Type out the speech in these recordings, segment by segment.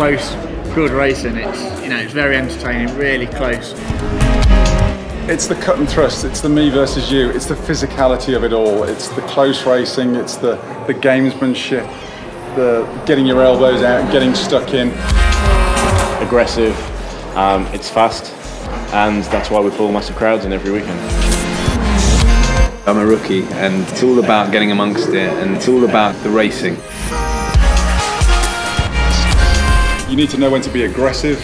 hard, close, good racing. It's you know it's very entertaining, really close. It's the cut and thrust, it's the me versus you, it's the physicality of it all, it's the close racing, it's the, the gamesmanship, the getting your elbows out, getting stuck in. Aggressive, um, it's fast, and that's why we pull massive crowds in every weekend. I'm a rookie and it's all about getting amongst it and it's all about the racing. You need to know when to be aggressive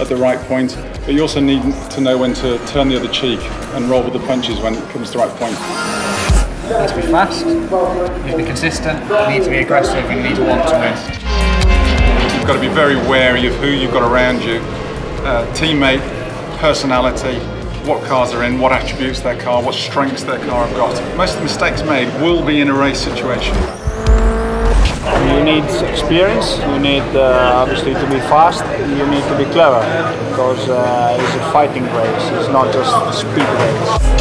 at the right point, but you also need to know when to turn the other cheek and roll with the punches when it comes to the right point. You need to be fast, you need to be consistent, you need to be aggressive, and you need to want to win. You've got to be very wary of who you've got around you, uh, teammate, personality, what cars are in, what attributes their car, what strengths their car have got. Most of the mistakes made will be in a race situation. You need experience, you need uh, obviously to be fast, you need to be clever because uh, it's a fighting race, it's not just a speed race.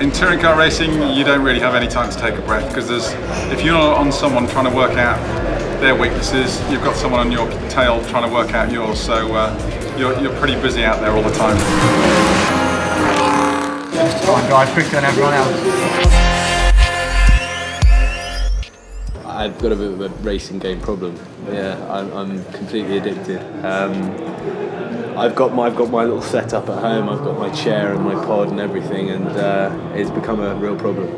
In touring car racing, you don't really have any time to take a breath because there's, if you're on someone trying to work out their weaknesses, you've got someone on your tail trying to work out yours, so uh, you're, you're pretty busy out there all the time. Just try and drive quicker than everyone else. I've got a bit of a racing game problem. Yeah, I'm, I'm completely addicted. Um, I've got my I've got my little setup at home. I've got my chair and my pod and everything, and uh, it's become a real problem.